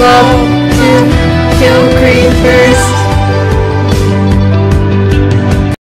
love to kill creepers.